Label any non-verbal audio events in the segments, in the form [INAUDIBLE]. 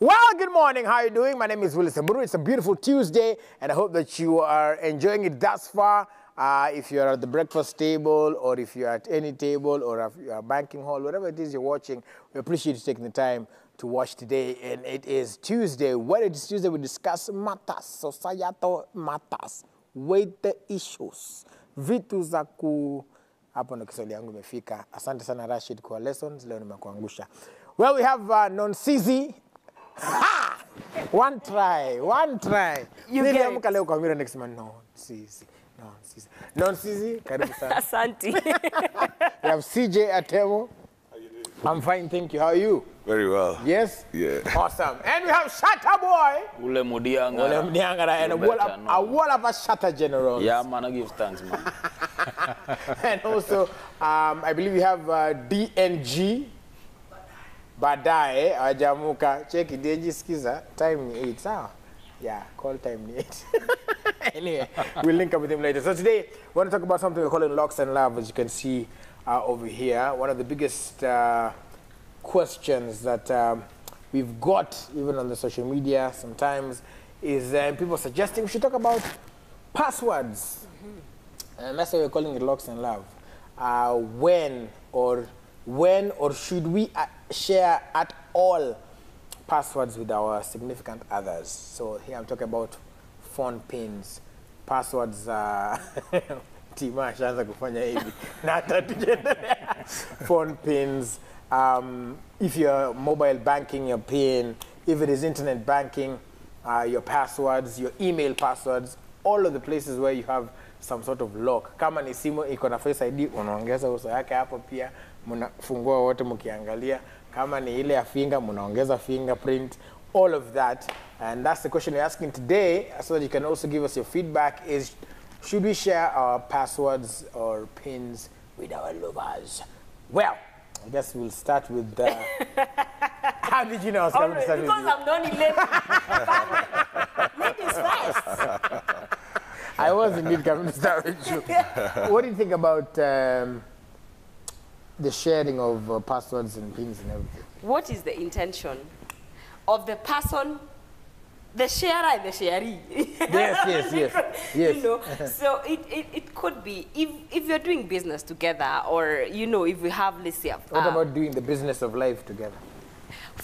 Well, good morning. How are you doing? My name is Willis Raburu. It's a beautiful Tuesday, and I hope that you are enjoying it thus far. Uh, if you're at the breakfast table, or if you're at any table, or if you're banking hall, whatever it is you're watching, we appreciate you taking the time to watch today. And it is Tuesday. When it is Tuesday, we discuss matters, societal matters, weight issues, vitu za ku hapo ndo Kiswahili yangu imefika. Asante sana Rashid kwa lessons, leo nimekuangusha. Well, we have uh, Nonsizi. Ha! One try, one try. You get Niliamka leo kwa mira nikisema no, sisi. Non sisi. Non sisi, karibu sana. [LAUGHS] Asante. [LAUGHS] We have CJ Atemo. I'm fine, thank you. How are you? Very well. Yes? Yeah. Awesome. And we have Shatta Boy. Ule Mudianga. Ule Mudianga and a wall of, a wall of a Shatta General. Yeah, man, I give thanks, man. [LAUGHS] and also, um, I believe we have uh, DNG. Baadaye hawajamuka. Cheki DNG, skiza. Time ni 8, sawa? Yeah, call time ni 8. [LAUGHS] anyway, we'll link up with him later. So today, we want to talk about something we're calling locks and love, as you can see uh, over here. One of the biggest uh, questions that um, we've got, even on the social media sometimes, is uh, people suggesting we should talk about passwords. And that's why we're calling it locks and love. Uh, when or when or should we uh, share at all passwords with our significant others? So here I'm talking about phone pins, passwords. Uh, [LAUGHS] Tima ashaanza [LAUGHS] [LAUGHS] phone pins. Um, if you're mobile banking, your pin. If it is internet banking, uh, your passwords, your email passwords, all of the places where you have some sort of lock. Kama ni simu iko face ID, mnafungua wote mkiangalia. Kama ni ile ya finger, mnaongeza fingerprint, all of that. And that's the question we're asking today, so that you can also give us your feedback is, should we share our passwords or pins with our lovers? Well, I guess we'll start with, uh, [LAUGHS] how did you know I was coming to start with because? I'm not late. [LAUGHS] Ladies first. I was indeed coming to start with you. [LAUGHS] what do you think about um, the sharing of uh, passwords and pins and everything? What is the intention of the person, the sharer and the sharee? Yes, yes, [LAUGHS] yes, yes. You know, so it, it, it could be if, if you're doing business together, or you know, if we have let's say, What uh, about doing the business of life together?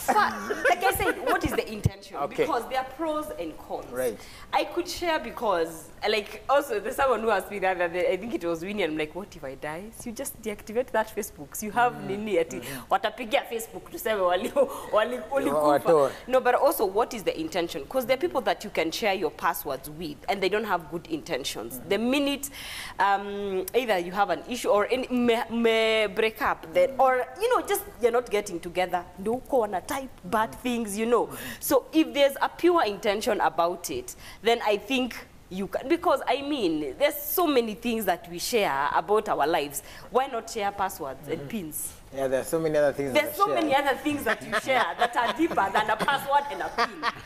Like I said, what is the intention? Okay. Because there are pros and cons. Right. I could share because, like, also there's someone who asked me that, that I think it was Winnie, and I'm like, what if I die? So you just deactivate that Facebook. So you have nini ati watapigia Facebook tuseme wali wali [LAUGHS] ulikufa. No, but also what is the intention? Because there are people that you can share your passwords with, and they don't have good intentions. The minute um, either you have an issue or any, me, me break up, then, or you know, just you're not getting together. No corner type bad things, you know. So if there's a pure intention about it, then I think you can because I mean there's so many things that we share about our lives. Why not share passwords and pins? Yeah, there's so many other things. There's that so share. many other things that you share [LAUGHS] that are deeper than a password and a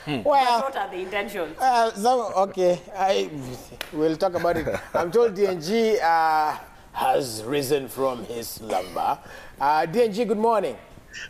pin. Well- but what are the intentions? Uh, so, okay, I, we'll talk about it. I'm told DNG uh, has risen from his slumber. Uh, DNG, good morning.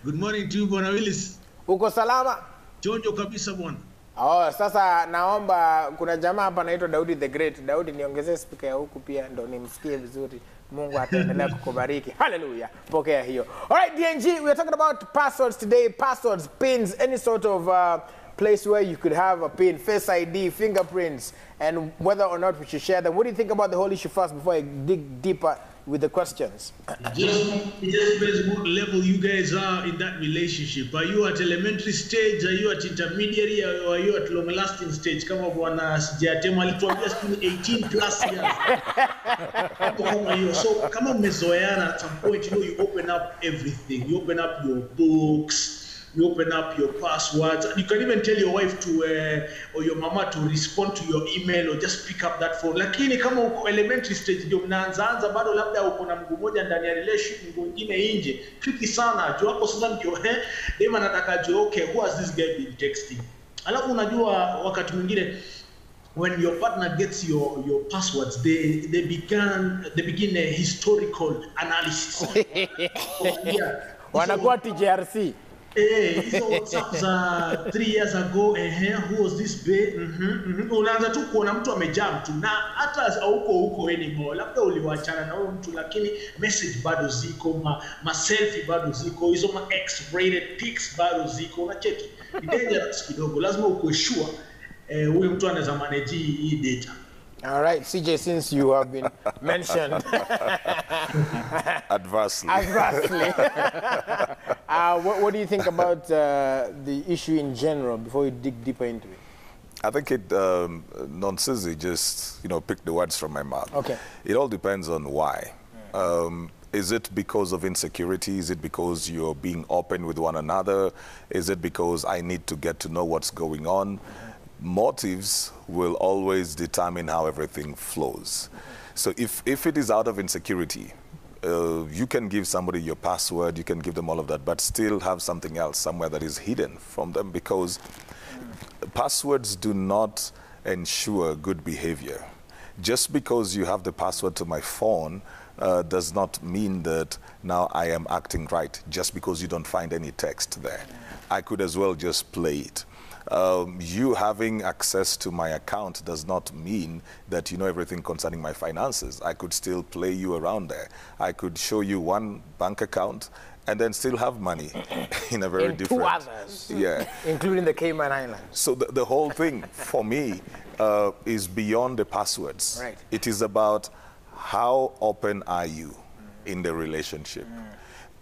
Good morning to you Bwana Willis. Uko salama? Chonjo kabisa bwana. Oh, sasa naomba kuna jamaa hapa anaitwa Daudi the Great. Daudi niongezee spika ya huku pia ndo nimsikie vizuri. Mungu ataendelea [LAUGHS] kukubariki. Hallelujah. Pokea hiyo. All right, DNG, we are talking about passwords today. Passwords, pins, any sort of uh, place where you could have a pin, face ID, fingerprints, and whether or not we should share them. What do you think about the whole issue first before I dig deeper with the questions? Just, just depends what level you guys are in that relationship. Are you at elementary stage? Are you at intermediary? Or are you at long lasting stage? Kama bwana sijatema alituambia siku 18 plus years. Kama hiyo. So kama at some point, you know, you open up everything. You open up your books. You open up your passwords. and You can even tell your wife to uh, or your mama to respond to your email or just pick up that phone. Lakini kama uko elementary stage ndio mnaanzaanza bado labda uko na mguu moja ndani ya relationship mguu mwingine nje. Tricky sana. Juu hapo sasa ndio eh dem anataka juu okay who has this guy been texting? Alafu unajua wakati mwingine when your partner gets your your passwords they they began they begin a historical analysis. [LAUGHS] yeah. Wanakuwa TJRC. Hizo za three years ago ehe, who was this bae? Mhm, mhm. unaanza tu kuona mtu amejaa mtu na hata hauko huko anymore labda uliwachana na huyo mtu lakini message bado ziko ma, ma selfie bado ziko hizo ma x rated pics bado ziko unacheki? Ni dangerous kidogo lazima ukueshua sure eh, huyu mtu anaweza manage hii data All right, CJ, since you have been [LAUGHS] mentioned [LAUGHS] Adversely. adversely, [LAUGHS] uh, what, what do you think about uh, the issue in general before you dig deeper into it? I think it, um, Nonsizi just, you know, picked the words from my mouth. Okay. It all depends on why. Um, is it because of insecurity? Is it because you're being open with one another? Is it because I need to get to know what's going on? Motives will always determine how everything flows. So if, if it is out of insecurity, uh, you can give somebody your password, you can give them all of that, but still have something else somewhere that is hidden from them because passwords do not ensure good behavior. Just because you have the password to my phone uh, does not mean that now I am acting right just because you don't find any text there. I could as well just play it. Um, you having access to my account does not mean that you know everything concerning my finances. I could still play you around there. I could show you one bank account and then still have money [LAUGHS] in a very In two different. others. Yeah. Including the Cayman Islands. So the, the whole thing for me uh, is beyond the passwords. Right. It is about how open are you in the relationship.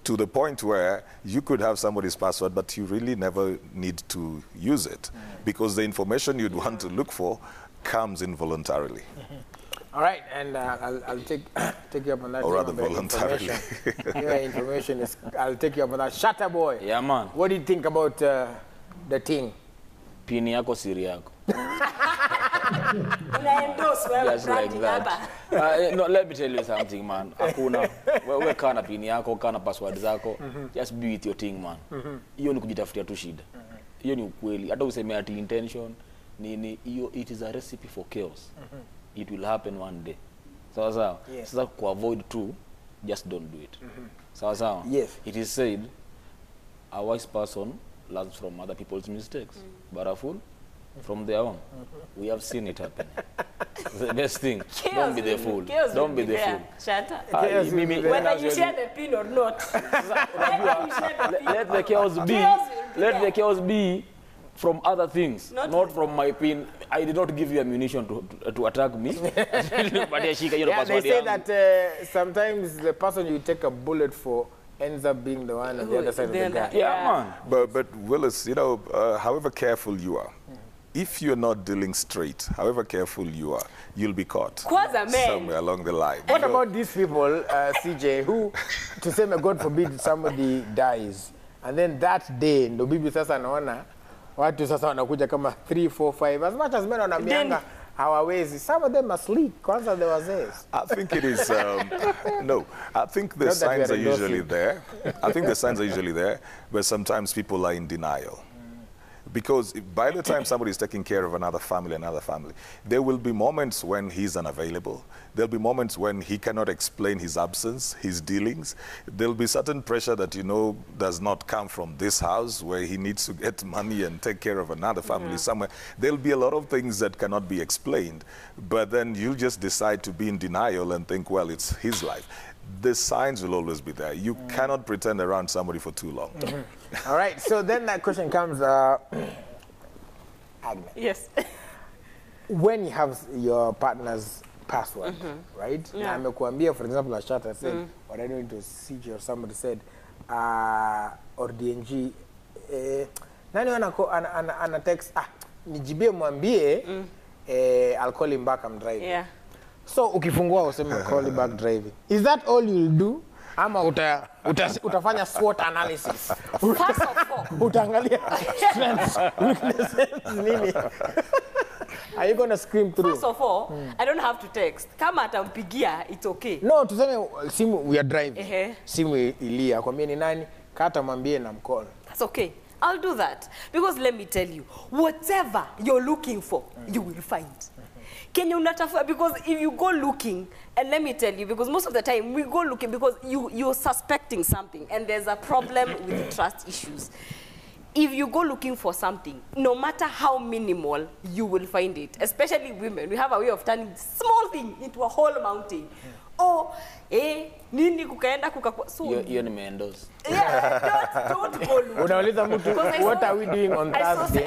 To the point where you could have somebody's password, but you really never need to use it because the information you'd want to look for comes involuntarily. [LAUGHS] All right, and uh, I'll, I'll take [COUGHS] take you up on that. Or rather voluntarily. information. [LAUGHS] yeah, information is. I'll take you up on that. Shatta Boy. Yeah, man. What do you think about uh, the thing? Pini yako siri yako. [LAUGHS] Just like that. Uh, eh, no, let me tell you something, man. Hakuna. Wewe kaa na pini yako, kaa na password zako. Just be with your thing, man. Hiyo ni kujitafutia tu shida. Hiyo ni ukweli. Hata useme ati intention nini hiyo it is a recipe for chaos. It will happen one day. Sawa sawa. Yes. Sasa ku avoid tu just don't do it. Sawa sawa. Yes. It is said a wise person learns from other people's mistakes. mm. But a fool, from their own mm -hmm. we have seen it happen [LAUGHS] the best thing Chaos don't be the fool Chaos don't be be the there. fool ah, Shatter. [LAUGHS] Uh, whether you share the pin or not. let the chaos be let the chaos be from other things not, not from my pin. I did not give you ammunition to, to, to attack me [LAUGHS] but yeah, they say that uh, sometimes the person you take a bullet for ends up being the one on the other side of the guy. gun. yeah, Yeah. man But, but Willis, you know, uh, however careful you are, if you're not dealing straight, however careful you are, you'll be caught Kwanza, man. somewhere along the line. What So- about these people, uh, CJ, who, to say, may God forbid, somebody dies, and then that day, ndo bibi sasa anaona watu sasa wanakuja kama 3, 4, 5, as much as men wanamianga hawawezi. Some of them are sleep, kwanza the wazees. I think it is. Um, no, I think the Not signs are usually there. I think the signs are usually there, but sometimes people are in denial. Because if- by the time [COUGHS] somebody is taking care of another family, another family, there will be moments when he's unavailable. There'll be moments when he cannot explain his absence, his dealings. There'll be certain pressure that you know does not come from this house where he needs to get [LAUGHS] money and take care of another family somewhere. There'll be a lot of things that cannot be explained, but then you'll just decide to be in denial and think, well, it's his life. The signs will always be there. You cannot pretend around somebody for too long. Mm-hmm. All right, so then that question comes, uh, [CLEARS THROAT] Agnes. Yes. when you have your partner's password, mm -hmm. right? Yeah. Na amekuambia, for example, Ashata said, or I know it was CG or somebody said, uh, or DNG, eh, nani anako, ana, ana, ana text, ah, nijibie mwambie, eh, I'll call him back, I'm driving. Yeah. So ukifungua useme call him back driving. Is that all you'll do? Ama uta, uta, utafanya SWOT analysis. First of all, Utaangalia [LAUGHS] strengths, weaknesses, nini? Are you gonna scream through? first of all, I don't have to text. Kama atampigia, it's okay. No, tuseme uh, simu we are driving. Ehe. Simu ilia, kwambie ni nani? Kata mwambie na mkono. That's okay. I'll do that. Because let me tell you, whatever you're looking for, you will find. Kenya unatafuta because if you go looking, and let me tell you, because most of the time we go looking because you, you're suspecting something and there's a problem with trust issues. if you go looking for something, no matter how minimal, you will find it. Especially women, we have a way of turning small thing into a whole mountain. Oh, eh, nini kukaenda kukakua. So hiyo hiyo nimeendorse yeah, don't, don't unauliza mtu what are we doing on Thursday?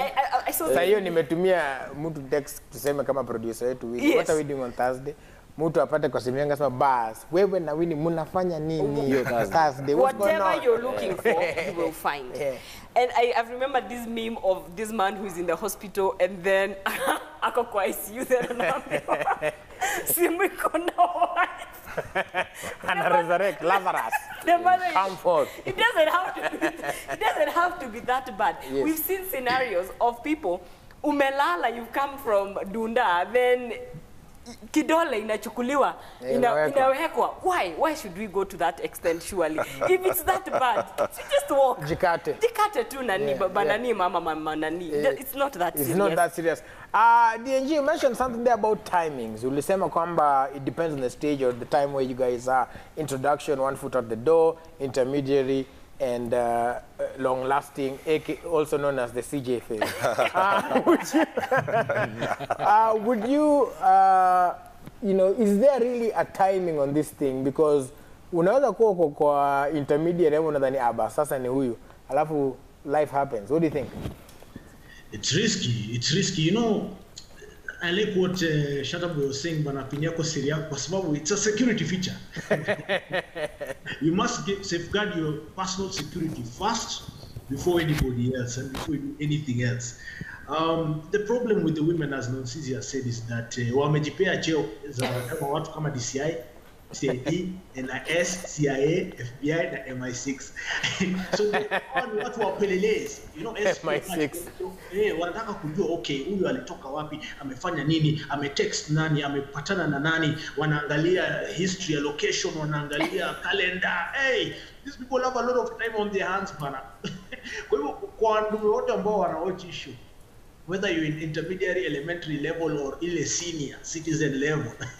Sasa hiyo nimetumia mtu text tuseme kama producer wetu Yes. what are we doing on Thursday? Mtu apate kwa simu yangu asema bas, wewe na Winnie mnafanya nini hiyo Thursday? What's going Whatever you're looking for, [LAUGHS] you will find. Yeah. And I, I've remembered this meme of this man who's in the hospital and then [LAUGHS] ako kwa ICU then anaambiwa, simu iko na wife. Ana resurrect Lazarus. Come forth. It doesn't have to be, it doesn't have to be that bad. Yes. We've seen scenarios of people umelala, you've come from Dunda, then kidole inachukuliwa ina, inawekwa. Why? Why should we go to that extent surely? If it's that bad, just walk. Jikate. Jikate tu nani Yeah, baba yeah. nani mama mama nani. Yeah. It's not that It's serious. not that serious. Uh, DNG, you mentioned something there about timings. Ulisema kwamba it depends on the stage or the time where you guys are. Introduction, one foot at the door, intermediary, and uh, uh, long lasting, also known as the CJ phase. uh, would you, [LAUGHS] uh, would you uh, you know, is there really a timing on this thing? Because unaweza kuwa uko kwa intermediate unadhani aba sasa ni huyu alafu life happens. What do you think? It's risky. It's risky. You know, I like what uh, was saying, bana pini yako siri yako kwa sababu it's a security feature. [LAUGHS] you must get, safeguard your personal security first before anybody else and before anything else. Um, the problem with the women, as Nonsizi has said, is that uh, wamejipea cheo za kama watu kama DCI, CID, NIS, CIA, FBI na MI6. [LAUGHS] so ni watu wapelelezi. You know, MI6. Eh, wanataka kujua okay, huyu alitoka wapi, amefanya nini, ametext nani, amepatana na nani, wanaangalia history ya location, wanaangalia [LAUGHS] calendar. Hey, these people have a lot of time on their hands bana. [LAUGHS] Kwa hivyo kwa ndugu wote ambao wanawatch issue whether you're in intermediary elementary level or ile senior citizen level [LAUGHS]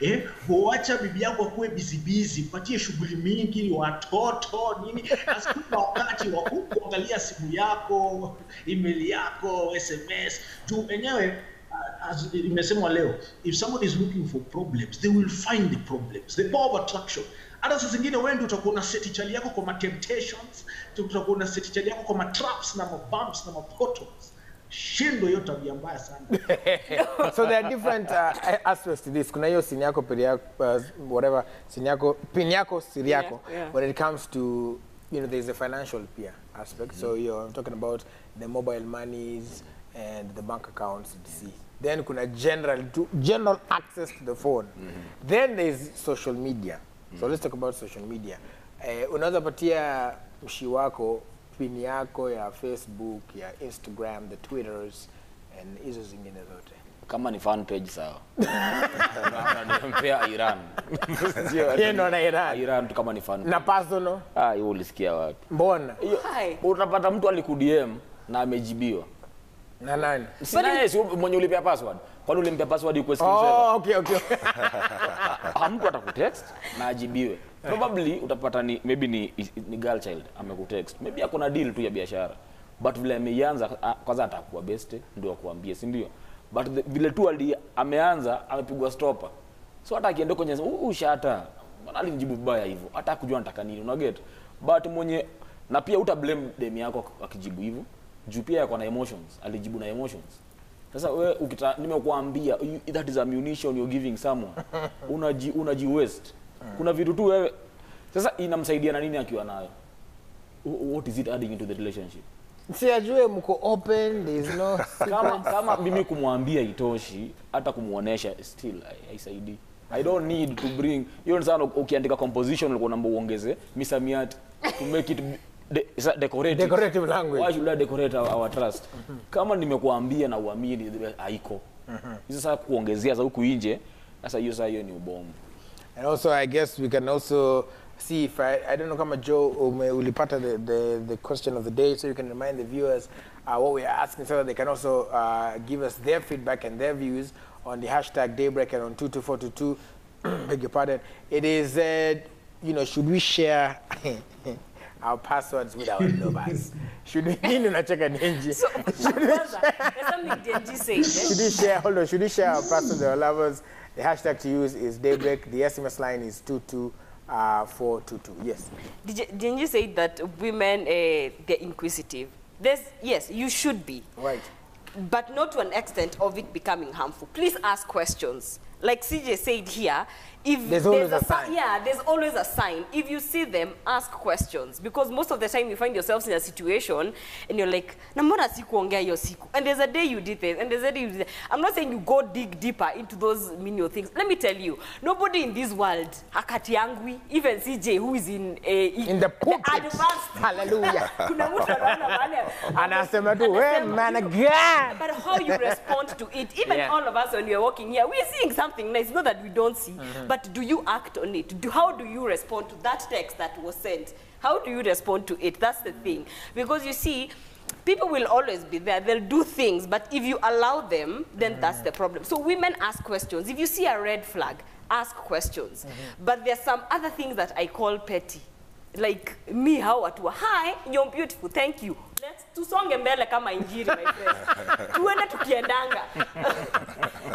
eh, huacha bibi yako akuwe bizibizi, patie shughuli mingi, watoto nini, asikupa wakati wa kuangalia simu yako, email yako, SMS juu enyewe uh, as imesemwa leo, if somebody is looking for problems they will find the problems, the power of attraction. Hata saa zingine wewe ndio utakuwa na seti chali yako kwa ma temptations, utakuwa na seti chali yako kwa matraps na mabumps na ma potholes. Shindo hiyo tabia mbaya sana. [LAUGHS] so there are different uh, aspects to this. Kuna hiyo sini yako pili yako uh, whatever sini yako pin yako siri yako yeah. yeah. when it comes to you know there's a financial peer aspect. So -hmm. so I'm talking about the mobile monies and the bank accounts etc. Then kuna general to general access to the phone. mm -hmm. Then there's social media. So let's talk about social media. uh, unaweza patia mshi wako pin yako ya Facebook, ya Instagram, the Twitters and hizo zingine zote. kama ni fan page sawa. [LAUGHS] Na nimpea Iran [LAUGHS] Yeye ndo ana Iran. Iran tu kama ni fan na personal? Ah hiyo ulisikia wapi? Mbona? Hiyo utapata mtu alikudm na amejibiwa. Na nani? Sina yeye si mwenye ulipea password? Kwani ulimpea password ikuwe screen saver? oh, okay, okay. [LAUGHS] Mtu atakutext na ajibiwe probably utapata ni maybe ni, ni girl child amekutext. Maybe ako na deal tu ya biashara. But vile ameianza ah, kwanza atakuwa best ndio akuambie si ndio? But the, vile tu ali, ameanza amepigwa stopper. So hata akienda kwenye "Uh, ushata mbona alinijibu vibaya hivyo? Hata kujua nataka nini una get? But mwenye na pia uta blame dem yako akijibu hivyo. Juu pia yako na emotions alijibu na emotions. Sasa wewe ukita nimekuambia that is ammunition you're giving someone. [LAUGHS] Unaji unaji waste kuna vitu tu wewe. Sasa inamsaidia na nini akiwa nayo? What is it adding into the relationship? Si ajue mko open there is no [LAUGHS] kama kama mimi kumwambia itoshi hata kumuonesha still hai- haisaidii i don't need to bring hiyo sana ukiandika composition ulikuwa namba uongeze misamiati to make it de, sa- decorative. Decorative language. Why should I decorate our, our trust? Kama nimekuambia na uamini haiko. Hizo sasa kuongezea za huku nje sasa hiyo sasa hiyo ni ubomu and also i guess we can also see if i, I don't know kama joe ume, ulipata the, the, the question of the day so you can remind the viewers uh, what we are asking so that they can also uh, give us their feedback and their views on the hashtag daybreak and on 22422 [CLEARS THROAT] beg your pardon it is uh, you know should we share [LAUGHS] our passwords with our [LAUGHS] lovers should we nini unacheka Denji? So, kwanza, there's something Denji said. [LAUGHS] Should we share, hold on, should we share our passwords or lovers? The hashtag to use is daybreak. The SMS line is 22422. Yes. Didn't you say that women, uh, they're inquisitive. There's, yes, you should be. Right. but not to an extent of it becoming harmful. Please ask questions. Like CJ said here, if There's always a a sign. Yeah, there's always a sign. If you see them, ask questions because most of the time you find yourselves in a situation and you're like, na mbona sikuongea hiyo siku? And there's a day you did this, and there's a day you did that. I'm not saying you go dig deeper into those menial things. Let me tell you, nobody in this world, hakati yangwi, even CJ who is in uh, In the pulpit. advanced Hallelujah. [LAUGHS] kuna mtu anaona mahali [LAUGHS] Anasema tu, man again. God. but how you respond to it even Yeah. all of us when we are walking here we're seeing something nice not that we don't see Mm -hmm. but do you act on it? Do, how do you respond to that text that was sent? How do you respond to it? That's the thing. Because you see people will always be there. They'll do things but if you allow them then mm-hmm. that's the problem. So women ask questions. If you see a red flag ask questions. Mm-hmm. But there's some other things that i call petty. Like me how wa, hi you're beautiful. Thank you tusonge mbele kama injiri my friend tuende tukiendanga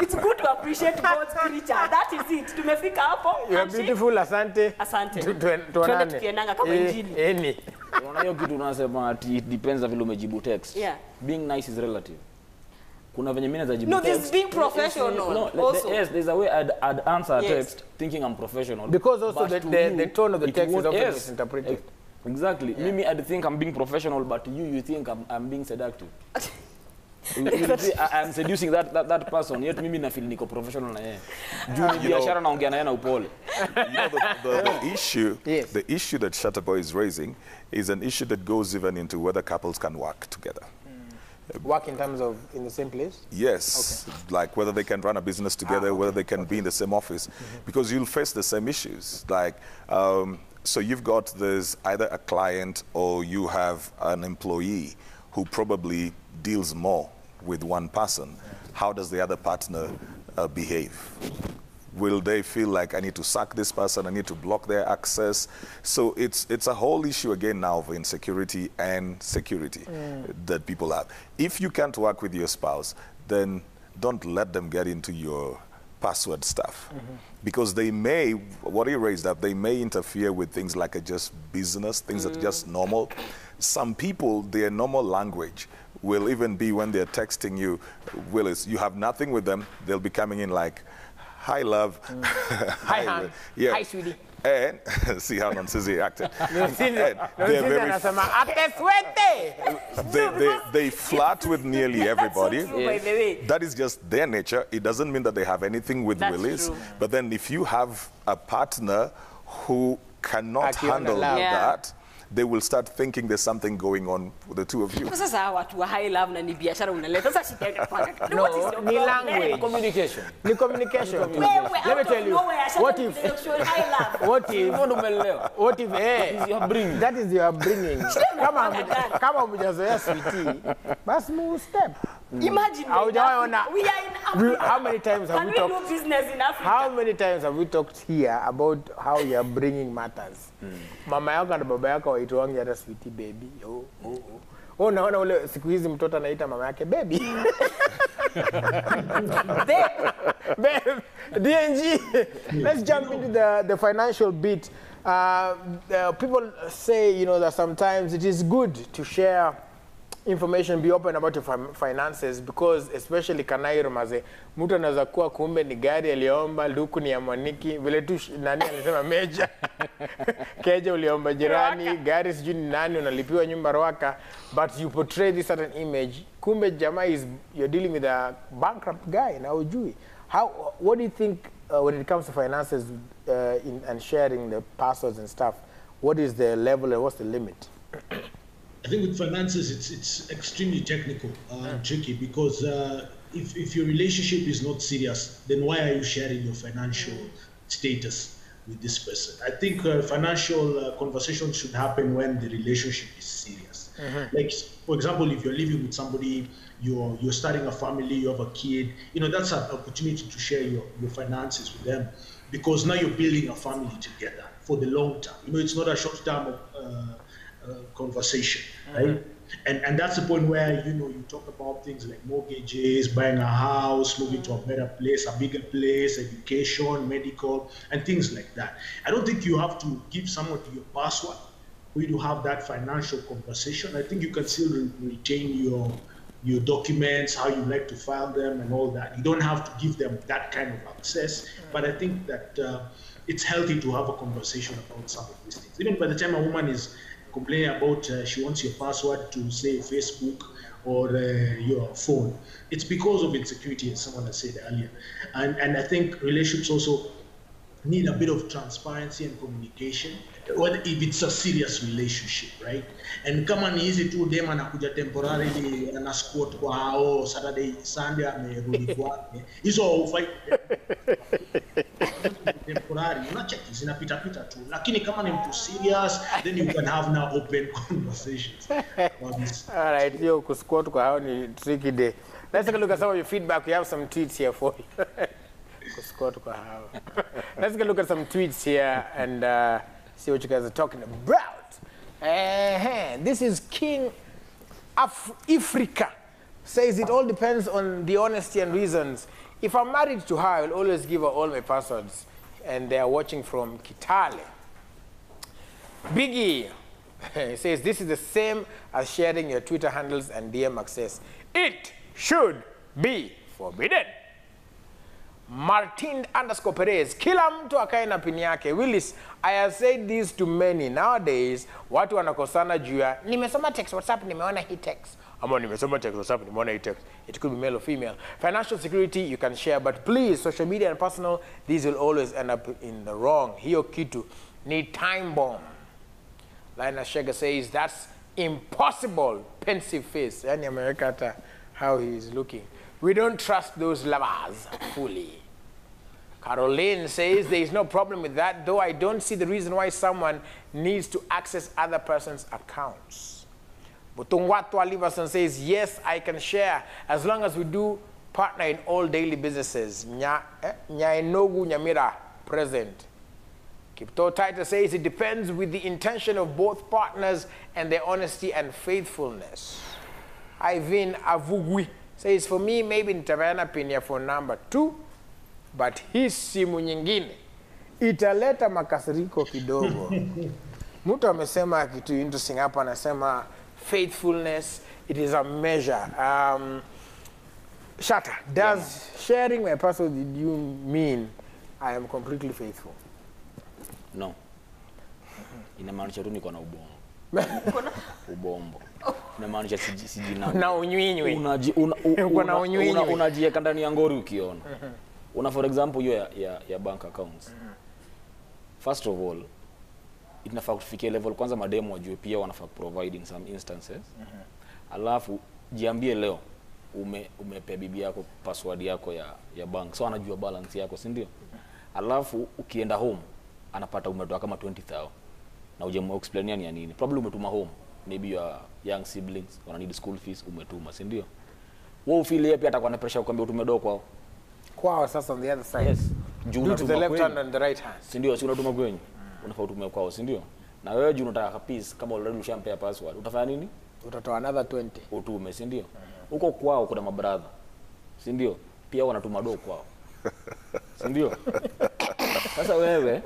it's good to appreciate god's creature that is it tumefika hapo You are beautiful, asante. Asante. Tu- tu- Tuende tukiendanga kama Eh, injili. Eni. Unaona hiyo kitu unasema ati it depends vile umejibu text. Yeah. Being nice is relative. Kuna venye mimi naweza jibu No, this text. being professional No, also. Yes, there's a way I'd, I'd answer a Yes. text thinking I'm professional. Because also the- the- you, the tone of the text is often yes, misinterpreted. Ex- Exactly. Mimi I'd think I'm being professional, but you you think I'm, I'm being seductive. [LAUGHS] You- you see, I, I'm seducing that, that, that person yet mimi nafeel niko professional na yeye juu ni biashara naongea na yeye na upole You know, the, the, the [LAUGHS] issue, Yes. the issue that Shatta Boy is raising is an issue that goes even into whether couples can work together. Hmm. Work in terms of in the same place? Yes, like whether they can run a business together, ah, whether they can be in the same office, mm-hmm. because you'll face the same issues. Like, um, so you've got this either a client or you have an employee who probably deals more with one person. How does the other partner uh, behave? Will they feel like I need to sack this person? I need to block their access. So it's it's a whole issue again now of insecurity and security that people have. If you can't work with your spouse, then don't let them get into your password stuff. Mm-hmm. Because they may what he raised up they may interfere with things like a just business things that are just mm. normal. Some people their normal language will even be when they're texting you willis you have nothing with them they'll be coming in like hi love. Mm. [LAUGHS] Hi, hon. yeah. Hi, sweetie. And [LAUGHS] see how nonsense acted [LAUGHS] And they're very anasema, "Ate swete." they, they, they flirt with nearly everybody That's so true, by the way. that is just their nature. It doesn't mean that they have anything with That's Willis. true. But then if you have a partner who cannot Akiona handle that, Yeah. They will start thinking there's something going on with the two of you. sasa hawa watu wa high love na ni biashara unaleta sasa shida iko. No, What is your ni language. communication Ni communication. Let me tell you. What if with your high love. what if what if eh is your upbringing. that is your bringing. kama kama umejazoea sweet basi mu step Imagine we're in Haujawahi ona- We are in We- Africa. how many times have Can we we talked- do business in Africa? How many times have we talked here about how you are bringing matters? Mama yako na baba yako waitwangi hata switi baby. Oh, oh, oh. Oh, unaona ule siku hizi mtoto anaita mama yake baby. [LAUGHS] Babe, DNG, let's jump into the, the financial bit. Uh, uh, people say, you know, that sometimes it is good to share information, be open about your finances because especially Kanairo maze, mtu anaweza kuwa kumbe ni gari aliomba, luku ni ya Mwaniki, vile tu nani alisema meja [LAUGHS] keja uliomba jirani, gari sijui ni nani, unalipiwa nyumba Rwaka, but you portray this certain image, kumbe jamaa is you're dealing with a bankrupt guy na ujui. How, what do you think uh, when it comes to finances uh, in, and sharing the passwords and stuff? What is the level and what's the limit? [COUGHS] I think with finances, it's it's extremely technical uh, and tricky because uh, if if your relationship is not serious, then why are you sharing your financial status with this person? I think uh, financial uh, conversations should happen when the relationship is serious. Like for example, if you're living with somebody, you're you're starting a family, you have a kid, you know that's an opportunity to share your your finances with them because now you're building a family together for the long term. You know, it's not a short term uh, uh, conversation, right? and and that's the point where you know you talk about things like mortgages, buying a house, moving to a better place, a bigger place, education, medical, and things like that. I don't think you have to give someone your password for you to have that financial conversation. I think you can still re- retain your your documents, how you like to file them, and all that. You don't have to give them that kind of access, but I think that uh, it's healthy to have a conversation about some of these things. Even by the time a woman is complaining about uh, she wants your password to say Facebook or uh, your phone, it's because of insecurity, as someone has said earlier. And and I think relationships also need a bit of transparency and communication. Whether if it's a serious relationship right? And kama ni hizi tu dem anakuja temporarily ana squat kwa hao saturday sunday amerudi kwake. Hizo haufai [LAUGHS] temporary unacheki zinapitapita tu lakini kama ni mtu serious then you can have now open [LAUGHS] conversations. All right, yo, kusquat kwa hao ni tricky day. Let's take a look at some of your feedback. We have some tweets here for you. [LAUGHS] [LAUGHS] Let's take a look at some tweets here and uh, see what you guys are talking about. uh This is King Af- Africa. Says it all depends on the honesty and reasons. If I'm married to her, I will always give her all my passwords. And they are watching from Kitale. Biggie [LAUGHS] says this is the same as sharing your Twitter handles and DM access. It should be forbidden. Martin underscore Perez, kila mtu akae na pini yake. Willis, I have said this to many. Nowadays, watu wanakosana juu ya nimesoma text WhatsApp, nimeona hii text. Ama nimesoma WhatsApp, nimeona text. It could be male or female. Financial security you can share, but please, social media and personal, these will always end up in the wrong. Hiyo kitu ni time bomb. Lina Shega says that's impossible. Pensive face. Ameweka hata how he is looking. We don't trust those lovers fully. Caroline says there is no problem with that, though I don't see the reason why someone needs to access other person's accounts. Butungwatu Aliverson says, yes, I can share as long as we do partner in all daily businesses. Nya, eh, Nyamira, present. Kipto Titus says it depends with the intention of both partners and their honesty and faithfulness. Ivin Avugwi says for me maybe nitapeana pin ya phone number two, but hii simu nyingine italeta makasiriko kidogo. [LAUGHS] Mtu amesema kitu interesting hapa, anasema faithfulness it is a measure. Um, Shatter, does yeah. sharing my password with you mean I am completely faithful? no. Inamaanisha tu niko na ubongo. [LAUGHS] Ubombo inamaanisha siji- sijinami na unywinywi. Unajiweka na una- unywinywi. una- unajieka ndani ya ngori ukiona. Una for example hiyo ya, ya, ya bank accounts. First of all inafaa kufikia level kwanza mademu wajue pia wanafaa provide in some instances. Mm -hmm. alafu jiambie leo ume umepea bibi yako password yako ya, ya bank. So anajua balance yako si ndio? Alafu ukienda home anapata umetoa kama 20000 na ujamwa explainia ni ya nini. Probably umetuma home. Maybe your young siblings wana need school fees umetuma si ndio? Wewe ufeel yeye pia atakuwa na pressure kukwambia utume do kwao. Kwao sasa on the other side. Yes. Juu to the left hand and the right hand. Si ndio? Si unatuma kwenyu unafaa utume kwao si ndio? Na wewe juu unataka peace kama already ushampea password utafanya nini? Utatoa another 20 utume si ndio? Huko kwao kuna mabradha si ndio? Pia wanatuma do kwao si ndio? [LAUGHS] Sasa wewe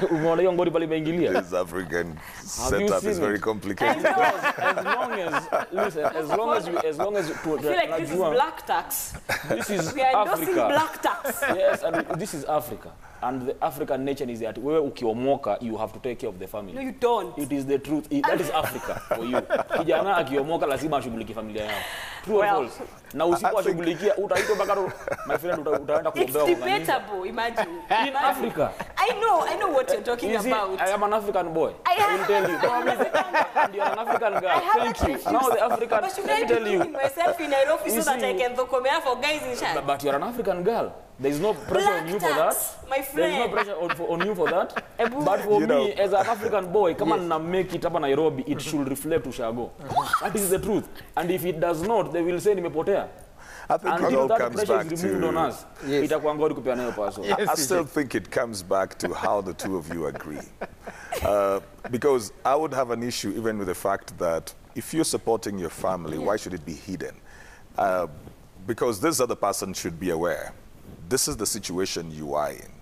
[LAUGHS] umeona hiyo ngori pale imeingilia This African setup is very complicated. as long as listen as long as we, as long as to, I feel like this is black tax. this is We are endorsing Africa black tax. yes and this is Africa and the African nature is that wewe ukiomoka you have to take care of the No, you don't. It is the truth. It, that is Africa for you. Kijana akiomoka lazima ashughulikie familia yao. True or false? Na usipowashughulikia utaitwa mpaka my friend uta, utaenda It's kuombewa kwa debatable, imagine. In Africa. I know, I know what you're talking You see, about. I am an African boy. I I will tell you. [LAUGHS] and an African girl. I have Thank you. refuse. Now the African, But should let I tell you. myself in Nairobi You so that I can document for guys in But, Chad? but you're an African girl. There is no pressure Black on you tax, for that. my friend. There is no pressure on, for, on you for that. [LAUGHS] but for You me, know- as an African boy, kama yes. na make it hapa Nairobi, it should reflect ushago. That is the truth. And if it does not, they will say nimepotea. I think it all comes back is removed on to. us, itakuwa ngori kupeana hiyo password. Yes, I it still think it comes back to how the two of you agree. Uh, because I would have an issue even with the fact that if you're supporting your family, why should it be hidden? Uh, because this other person should be aware. This is the situation you are in.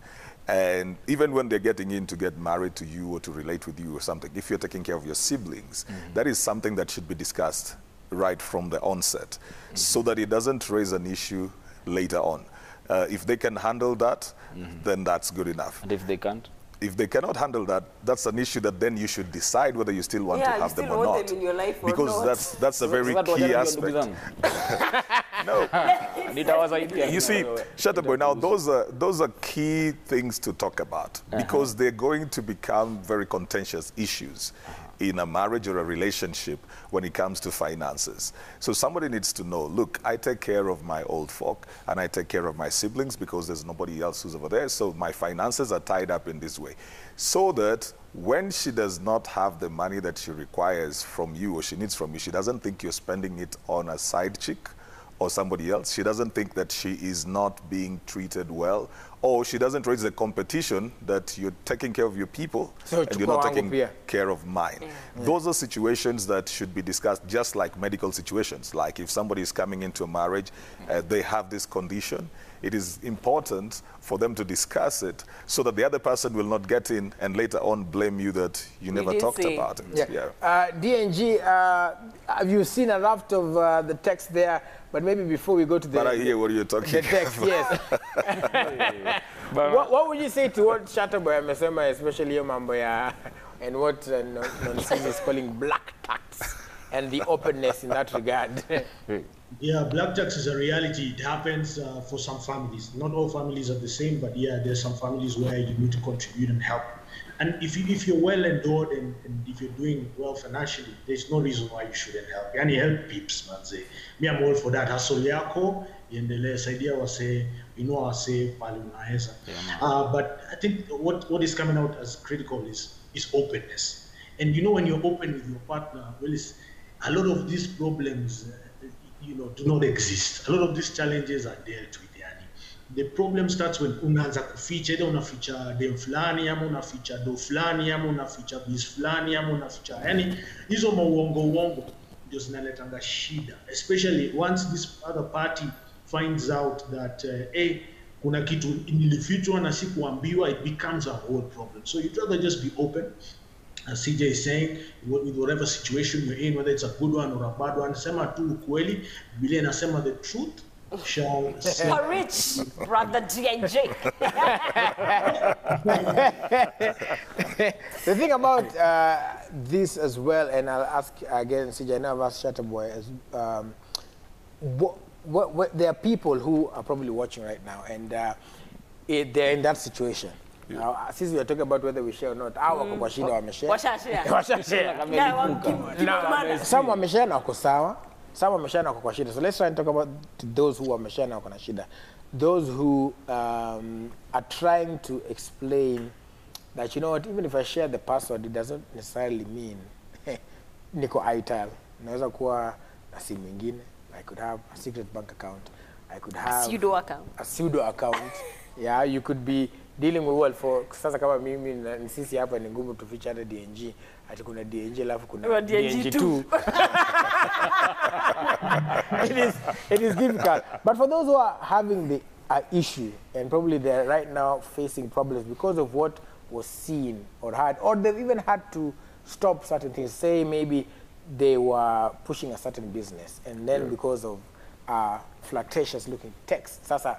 And even when they're getting in to get married to you or to relate with you or something, if you're taking care of your siblings, that is something that should be discussed right from the onset mm-hmm. so that it doesn't raise an issue later on. Uh, if they can handle that, mm-hmm. then that's good enough. And if they can't? If they cannot handle that, that's an issue that then you should decide whether you still want Yeah, to have them or not. them in your life or because not. that's that's a very Sasa key tuwachane ndugu aspect. zangu. [LAUGHS] No, [LAUGHS] Nitawasaidia. you see, Shatta Boy, now those are those are key things to talk about uh-huh. because they're going to become very contentious issues uh-huh. In a marriage or a relationship when it comes to finances. So somebody needs to know, look, I take care of my old folk and I take care of my siblings because there's nobody else who's over there. So my finances are tied up in this way. So that when she does not have the money that she requires from you or she needs from you, she doesn't think you're spending it on a side chick or somebody else. She doesn't think that she is not being treated well, or she doesn't raise the competition that you're taking care of your people So and you're not taking pia. care of mine. Those are situations that should be discussed just like medical situations. Like if somebody is coming into a marriage, uh, they have this condition, it is important for them to discuss it so that the other person will not get in and later on blame you that you never didn't talked say. about it. Yeah. Uh, DNG, uh, have you seen a raft of uh, the text there? But maybe before we go to the, But I hear what you're talking the text, yes. what, what would you say to what Shatta Boy amesema, especially hiyo mambo ya and what uh, non- Nonsense is calling black tax and the openness in that regard? Yeah, black tax is a reality. It happens uh, for some families. Not all families are the same, but yeah, there's some families where you need to contribute and help. And if, you, if you're well endowed and, and if you're doing well financially, there's no reason why you shouldn't help. Yani help peeps, man. manze. Me, I'm all for that. Hustle yako, iendelee, saidia wase, inua wase, pale unaweza. Uh, but I think what, what is coming out as critical is, is openness. And you know, when you're open with your partner, well, it's, a lot of these problems, uh, you know, do not exist. A lot of these challenges are dealt with. Yani. The problem starts when unaanza kuficha, either unaficha dem fulani ama unaficha do fulani ama unaficha bis fulani ama unaficha, yani hizo mauongo uongo ndio zinaletanga shida, especially once this other party finds out that uh, hey, kuna kitu nilifichwa na sikuambiwa, it becomes a whole problem. So you'd rather just be open as CJ is saying, with with whatever situation you're in, whether it's a good one or a bad one, sema tu ukweli. Biblia inasema the truth shall set For rich, brother DNG. [LAUGHS] the thing about uh, this as well, and I'll ask again, CJ, I know I've asked Shatta Boy, is um, what, what, what, there are people who are probably watching right now, and uh, it, they're in that situation. Now, since we are talking about whether we share or not, hao wako kwa shida wameshare. Washashare. [LAUGHS] Washashare. [LAUGHS] Some wameshare na wako sawa. Some wameshare na wako kwa shida. So let's try and talk about those who wameshare na wako na shida. Those who um, are trying to explain that you know what even if i share the password it doesn't necessarily mean [LAUGHS] niko ital naweza kuwa na simu ingine. I could have a secret bank account. I could have a Pseudo account. a pseudo account. Yeah you could be dealing with well for sasa kama mimi na sisi hapa ni ngumu tufiche hata DNG ati kuna DNG alafu kuna Kuna DNG DNG2 [LAUGHS] it is it is difficult. But for those who are having the uh, issue and probably they're right now facing problems because of what was seen or had or they've even had to stop certain things. Say maybe they were pushing a certain business and then yeah. because of uh, flirtatious looking text. Sasa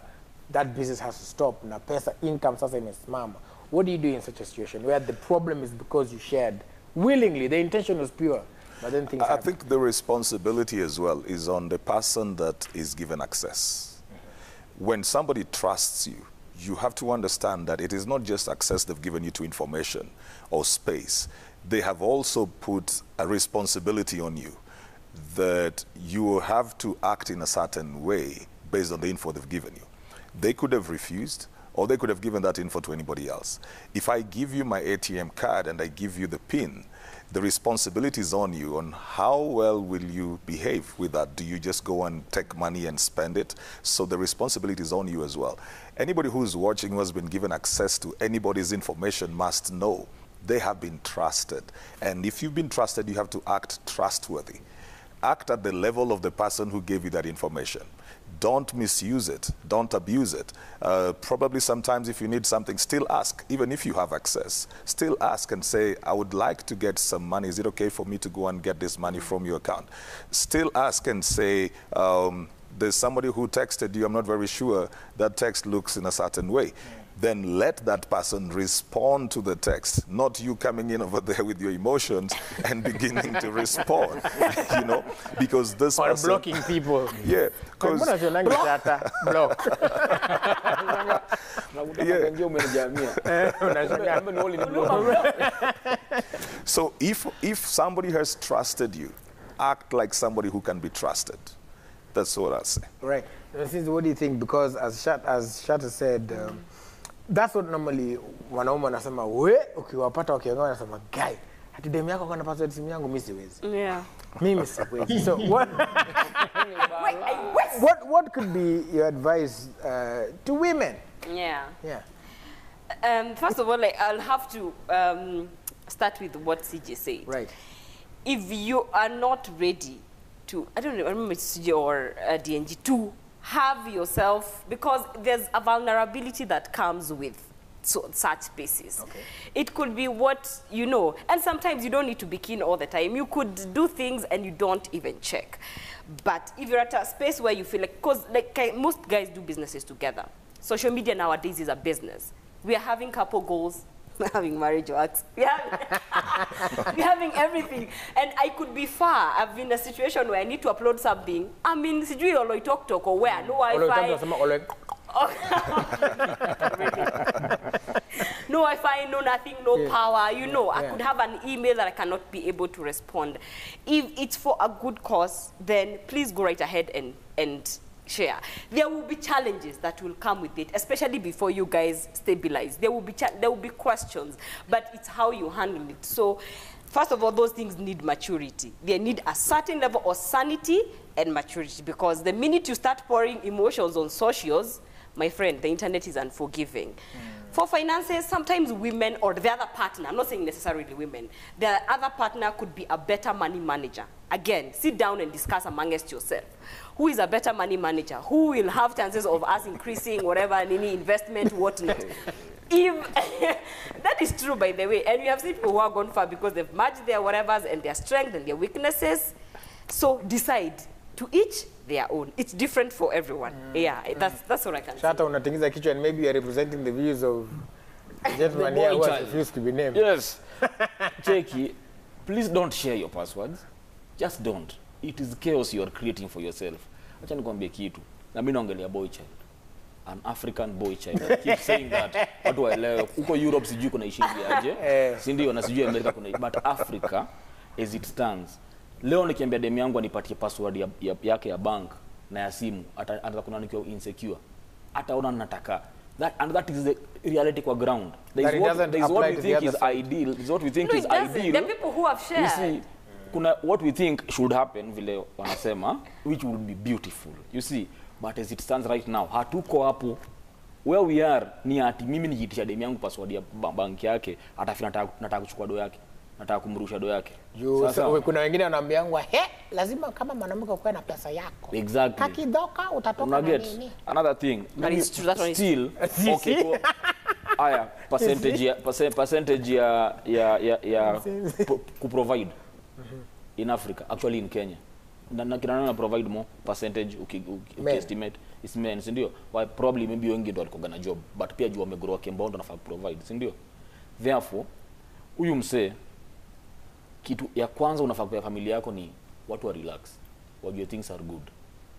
that business has to stop na pesa income sasa imesimama what do you do in such a situation where the problem is because you shared willingly the intention was pure but then things I happen. think the responsibility as well is on the person that is given access. When somebody trusts you, you have to understand that it is not just access they've given you to information or space. They have also put a responsibility on you that you have to act in a certain way based on the info they've given you. They could have refused, or they could have given that info to anybody else. If I give you my ATM card and I give you the PIN, the responsibility is on you on how well will you behave with that. Do you just go and take money and spend it? So the responsibility is on you as well. Anybody who's watching who has been given access to anybody's information must know they have been trusted. And if you've been trusted, you have to act trustworthy. Act at the level of the person who gave you that information. Don't misuse it. Don't abuse it. Uh, probably sometimes if you need something, still ask, even if you have access. Still ask and say, I would like to get some money. Is it okay for me to go and get this money from your account? Still ask and say, um, there's somebody who texted you, I'm not very sure, that text looks in a certain way. Then let that person respond to the text, not you coming in over there with your emotions and [LAUGHS] beginning to respond, [LAUGHS] you know, because this Or person, blocking people. [LAUGHS] yeah, because Mbona sionangi data? Block. Nakutaka ndio umenijamia. Unashangaa. Kumbe ni all in block. So if if somebody has trusted you, act like somebody who can be trusted. That's what I say. Right. And Since what do you think? Because as Shat as Shatta said, um, that's what normally wanaume wanasema we ukiwapata wakiongea wanasema guy hati demu yako kana password simu yangu mimi siwezi. Yeah. Mimi siwezi. So [LAUGHS] what Wait, what what could be your advice uh, to women? Yeah. Yeah. Um, first of all, like, I'll have to um, start with what CJ said. Right. If you are not ready to, I don't know, I remember it's CJ or uh, DNG, to have yourself, because there's a vulnerability that comes with so, such spaces. Okay. It could be what you know, and sometimes you don't need to be keen all the time. You could do things and you don't even check. But if you're at a space where you feel like, because like most guys do businesses together. Social media nowadays is a business. We are having couple goals, [LAUGHS] having marriage works, we are we're having everything. And I could be far. I've been in a situation where I need to upload something. I'm in sijui Oloitoktok or where, no Ole Wi-Fi. utatu unasema ole [LAUGHS] no Wi-Fi, no nothing, no Yeah. power. You know, I Yeah. could have an email that I cannot be able to respond. If it's for a good cause, then please go right ahead and and share. There will be challenges that will come with it, especially before you guys stabilize. There will be cha- there will be questions, but it's how you handle it. So. First of all, those things need maturity. They need a certain level of sanity and maturity because the minute you start pouring emotions on socials, my friend, the internet is unforgiving. Hmm. For finances, sometimes women or the other partner, I'm not saying necessarily women, the other partner could be a better money manager. Again, sit down and discuss amongst yourself. Who is a better money manager? Who will have chances of us increasing whatever, any investment, whatnot? if [LAUGHS] that is true, by the way, and we have seen people who have gone far because they've merged their whatevers and their strengths and their weaknesses. So decide to each their own. It's different for everyone. Mm. Yeah, that's that's what I can say. Shatta unatingiza kichwa and maybe you are representing the views of [LAUGHS] the gentleman The here boy who has refused to be named. Yes. [LAUGHS] Cheki, please don't share your passwords. Just don't. It is chaos you are creating for yourself. Acha nikwambie kitu. Na mimi naongelea boy child. An African boy child. I keep saying that. Watu waelewe. Huko Europe sijui kuna ishingi aje. [LAUGHS] Eh. Si ndio na sijui America kuna but Africa as it stands. Leo nikiambia demu yangu anipatie password ya, ya, yake ya bank na ya simu ata- ataanza kuna nikiwa insecure. Ataona nataka that and that is the reality kwa ground. There That is it what, doesn't there is what apply we to the think other is side. ideal. Is what we think No, is it doesn't. ideal. There are people who have shared. You see, kuna what we think should happen vile wanasema which will be beautiful. You see, but as it stands right now, hatuko hapo where we are ni ati mimi nijitisha demu yangu password ya ba- banki yake atafi nataka nataka kuchukua do yake nataka kumrusha do yake Juu Sasa- sa- kuna wengine wanaambiangwa he lazima kama mwanamke ukuwe na pesa yako Exactly. kakidoka utatoka Una na get nini another thing. That is true, that is still [LAUGHS] okay. so, aya [LAUGHS] percentage ya percentage ya ya ya, ya pro- kuprovide in Africa actually in Kenya. Na, na kina nani provide more percentage uki, uki, estimate? Is men si ndio? Why probably maybe wengi ndo walikoga na job but pia juu wamegrow Kembondo nafaa provide si ndio? Therefore huyu msee kitu ya kwanza unafaa kwa familia yako ni watu wa relax. Wajue things are good.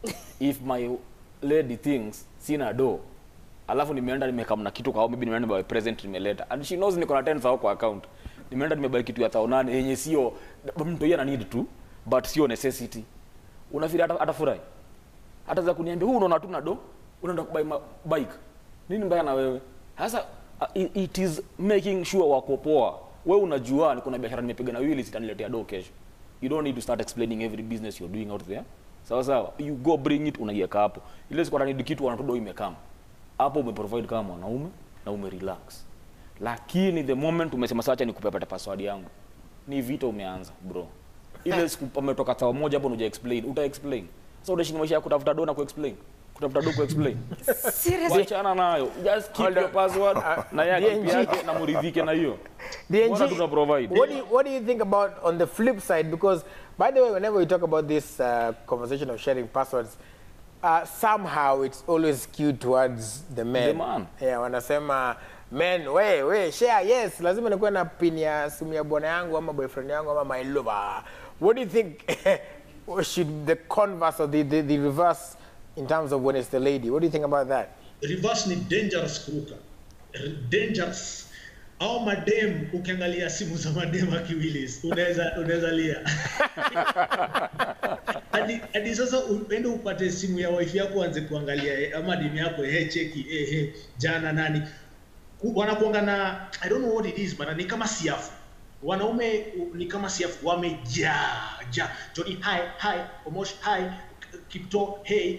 [LAUGHS] If my lady thinks sina do alafu nimeenda nimekamna kitu kwa maybe nimeenda by present nimeleta. And she knows niko na 10 kwa account nimeenda nimebai kitu ya 1000 yenye sio mtu yeye need tu but sio necessity. Unafikiri hata atafurahi hata za kuniambia huu unaona tu na do unaenda kubai bike. Nini mbaya na wewe? Sasa it, is making sure wako poa. Wewe unajua kuna biashara nimepiga na wili sitaniletea do kesho. You don't need to start explaining every business you're doing out there. Sawa sawa. You go bring it unaiweka hapo. Ile siku atanidi kitu wanatudo imekama hapo umeprovide kama mwanaume na ume relax lakini the moment umesema sacha nikupepata password yangu. Ni vita umeanza bro. Ile siku umetoka sawa moja hapo unaja explain. Uta explain. Sasa unashinda maisha yako kutafuta dona ku explain kutafuta dona ku explain Seriously. wachana nayo. Just keep Hold your password na yake yake na muridhike na hiyo. DNG, tuna provide? What do, you, what do you think about on the flip side? Because, by the way, whenever we talk about this uh, conversation of sharing passwords, uh, somehow it's always skewed towards the men. The man. Yeah, wanasema men, we, we, share, yes, lazima nikuwe na pin ya simu ya bwana yangu ama boyfriend yangu ama my lover. What do you think [LAUGHS] should the converse or the, the, the reverse in terms of when it's the lady? What do you think about that? reverse ni dangerous kuruka dangerous au madem ukiangalia simu za madem akiwilis unaweza unaweza lia [LAUGHS] hadi hadi sasa uende upate simu ya wife yako anze kuangalia eh, ama dimi yako hey, cheki eh, hey, jana nani wanakuanga na i don't know what it is bana, ni kama siafu. Wanaume ni kama siafu. Wamejaa Johnny, joni hi hi omosh hi kipto hey. [LAUGHS]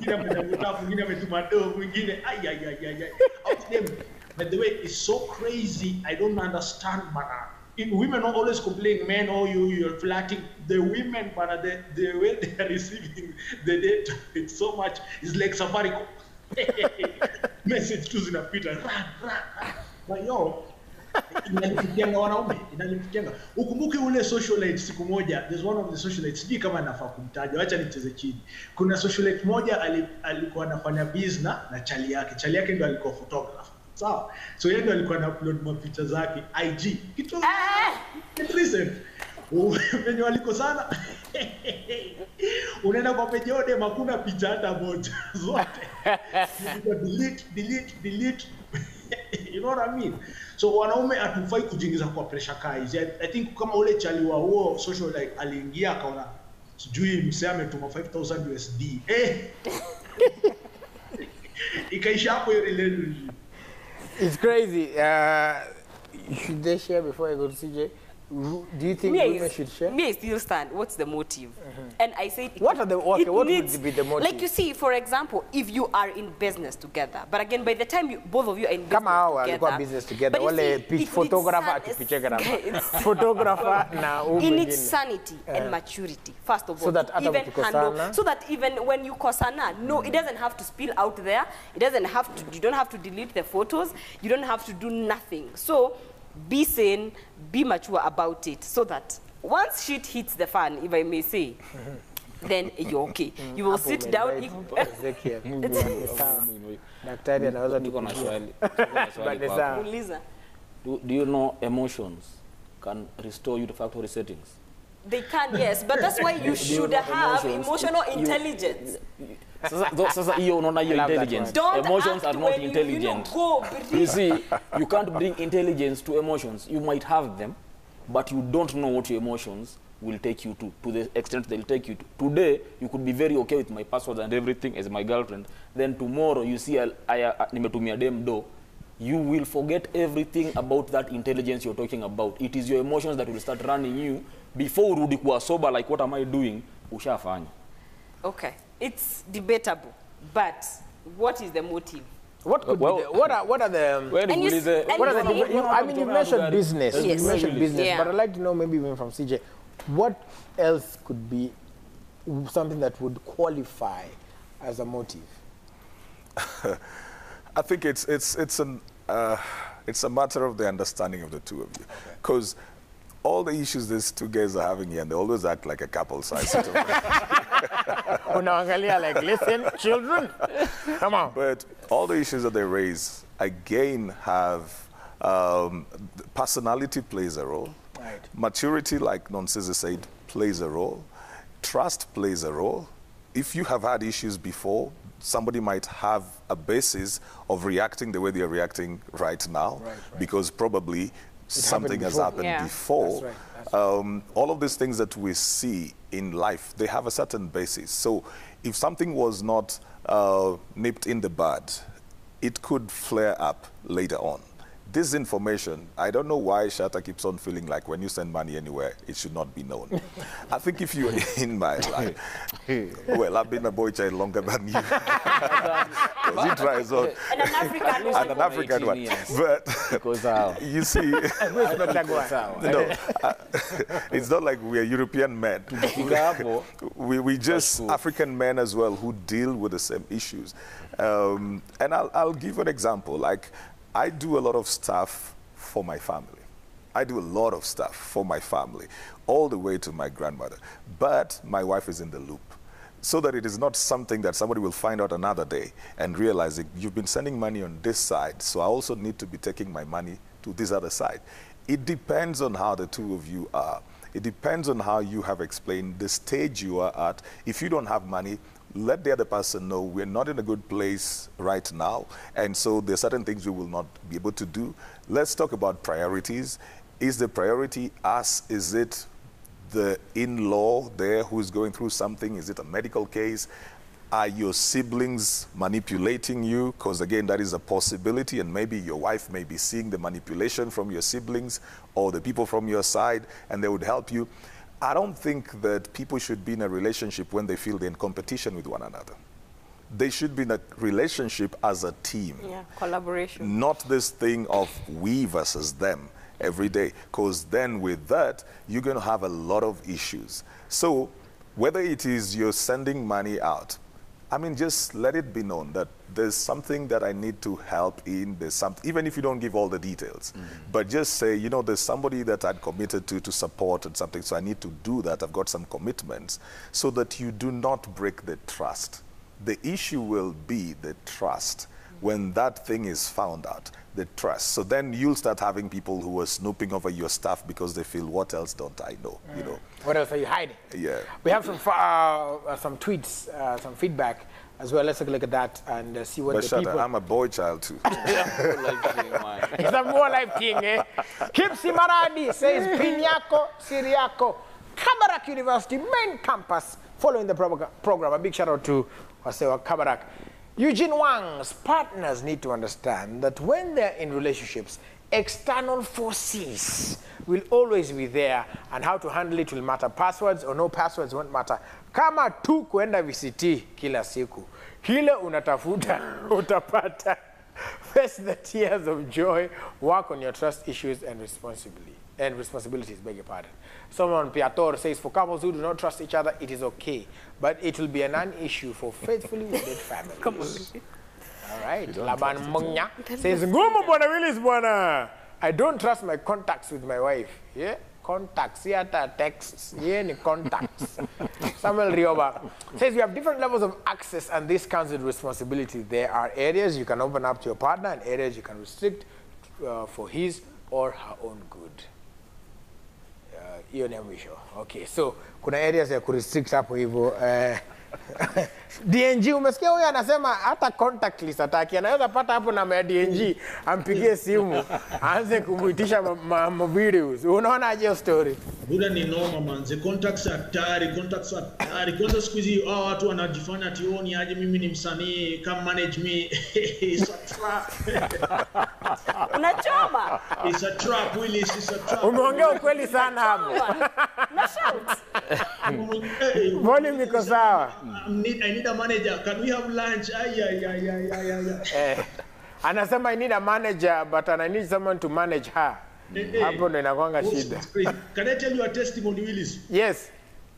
Mwingine ametafuta mwingine ametuma mwingine ay ay ay ay of them by the way is so crazy i don't understand bana In women always complaining men oh you you're flirting. The women bana the, the way they are receiving the data it's so much it's like safaricom [LAUGHS] message tu zinapita. Yo inalimtianga wanaume inalimtianga ukumbuke ule socialite siku moja there's one of the socialite sijui kama nafaa kumtaja wacha nicheze chini. Kuna socialite moja alikuwa anafanya business na chali yake. Chali yake ndio alikuwa photographer. Sawa? So yeye ndio alikuwa anaupload mapicha zake ig kitu kitu recent. Venye waliko sana [LAUGHS] unaenda kwa page yode hakuna picha hata moja. [LAUGHS] Zote. Delete delete delete. [LAUGHS] You know what I mean? So wanaume atufai kujiingiza kwa pressure guys. I, I think kama ule chali wa huo social like aliingia akaona sijui msee ametuma 5000 USD eh! Ikaisha hapo hiyo relationship It's crazy. Uh, should they share before I go to CJ? Do you think me, women I, should share? me, I still stand. What's the motive? Uh-huh. And I said, it- What are the- okay, it what would needs- be the motive? Like you see, for example, if you are in business together, but again, by the time you, both of you are in business Kama together, walikuwa business together, wale it photographer needs [LAUGHS] san- [LAUGHS] Photographer na in mwingine. its sanity and eh. maturity first of all. So that hata even handle so that even when you kosana no it doesn't have to spill out there it doesn't have to you don't have to delete the photos you don't have to do nothing so be sane be mature about it so that once shit hits the fan if i may say [LAUGHS] then you're okay. You will sit down. Daktari anaweza [LAUGHS] na swali. Do you know emotions can restore you to factory settings they can yes but that's why you [LAUGHS] should have emotional intelligence sasa sasa hiyo unaona hiyo intelligence don't emotions are not intelligent you, go You see, you can't bring intelligence to emotions. You might have them, but you don't know what your emotions will take you to, to the extent they'll take you to. Today, you could be very okay with my passwords and everything as my girlfriend. Then tomorrow, you see, I, I, I, nimetumia dem do, you will forget everything about that intelligence you're talking about. It is your emotions that will start running you before urudi kuwa sober, like what am I doing? Ushafanya. Okay, it's debatable, but what is the motive? What could Well- be the, what are what are the [LAUGHS] um, And you s- and what are the you different, you, I mean you mentioned business Yes. you mentioned business Yeah. but I'd like to know maybe even from CJ what else could be something that would qualify as a motive [LAUGHS] I think it's it's it's an uh, it's a matter of the understanding of the two of you, because all the issues these two guys are having here, and they always act like a couple. So I unaangalia like listen children come on but all the issues that they raise again have um, personality plays a role, Right. maturity, like Nonsizi said, plays a role, trust plays a role. If you have had issues before, somebody might have a basis of reacting the way they are reacting right now, right. because probably something has happened Yeah. before. That's right, that's Um, all of these things that we see in life, they have a certain basis. So if something was not uh, nipped in the bud, it could flare up later on. This information, I don't know why Shatta keeps on feeling like when you send money anywhere, it should not be known. I think if you're in my life, well, I've been a boy child longer than you. Because he tries on. And an African And one. an African one. years. But Iko sawa. [LAUGHS] you see, [LAUGHS] [LAUGHS] no, uh, it's not like we're European men. We, we just. African men as well who deal with the same issues. Um, and I'll, I'll give an example. Like, I do a lot of stuff for my family. I do a lot of stuff for my family, all the way to my grandmother. But my wife is in the loop. So that it is not something that somebody will find out another day and realize that you've been sending money on this side, so I also need to be taking my money to this other side. It depends on how the two of you are. It depends on how you have explained the stage you are at. If you don't have money, let the other person know we're not in a good place right now. And so there are certain things we will not be able to do. Let's talk about priorities. Is the priority us? Is it the in-law there who is going through something? Is it a medical case? Are your siblings manipulating you? Because again, that is a possibility, and maybe your wife may be seeing the manipulation from your siblings or the people from your side, and they would help you. I don't think that people should be in a relationship when they feel they're in competition with one another. They should be in a relationship as a team Yeah, collaboration. not this thing of we versus them every day because then with that you're going to have a lot of issues so whether it is you're sending money out i mean just let it be known that there's something that i need to help in. There's something even if you don't give all the details mm-hmm. but just say you know there's somebody that i'd committed to to support and something so i need to do that. I've got some commitments so that you do not break the trust. The issue will be the trust when that thing is found out, the trust. So then you'll start having people who are snooping over your stuff because they feel, what else don't I know? You know? What else are you hiding? Yeah. We have some uh, some tweets, uh, some feedback as well. Let's take a look at that and uh, see what But the shut people. up, I'm a boy child too. like thing, man. It's a more life thing, eh? Kipsi Maradi says Pinyako Siriako, Kabarak University main campus, following the program. A big shout out to Wasewa Kabarak. Eugene Wang's partners need to understand that when they're in relationships, external forces will always be there and how to handle it will matter. Passwords or no passwords won't matter. Kama tu kuenda VCT kila siku, kile unatafuta [LAUGHS] utapata. Face the tears of joy, work on your trust issues and responsibly and responsibilities, beg your pardon. Someone Piator says, for couples who do not trust each other, it is okay, but it will be a non-issue for faithfully wedded [LAUGHS] families. All right. Laban Mungnya says, Ngumu bwana Willis bwana. I don't trust my contacts with my wife. Yeah? Contacts, yeah, texts, yeah, ni contacts. [LAUGHS] Samuel Rioba says you have different levels of access and this comes with responsibility. There are areas you can open up to your partner and areas you can restrict uh, for his or her own good. Uh, hiyo ni ya mwisho. Okay so kuna areas ya kurestrict hapo hivyo eh, [LAUGHS] dng umesikia huyo anasema hata contactless ataki anaweza pata hapo namba ya dng ampigie simu aanze kumuitisha ma, ma, ma videos unaona aje story? Buda ni noma manze contacts hatari contacts hatari kwanza siku hizi hao watu wanajifanya ati "Oh, ni aje mimi ni msanii come manage me. [LAUGHS] It's a trap. [LAUGHS] Unachoma. it's a trap really it's a trap. Umeongea ukweli sana hapo. Na shout. [LAUGHS] Volume iko sawa. I need, I need a manager can we have lunch? Ay ay ay ay ay ay [LAUGHS] eh, anasema i need a manager but I need someone to manage her. Eh, eh. hapo ndo inakwanga It's shida. Can I tell you a testimony Willis? Yes.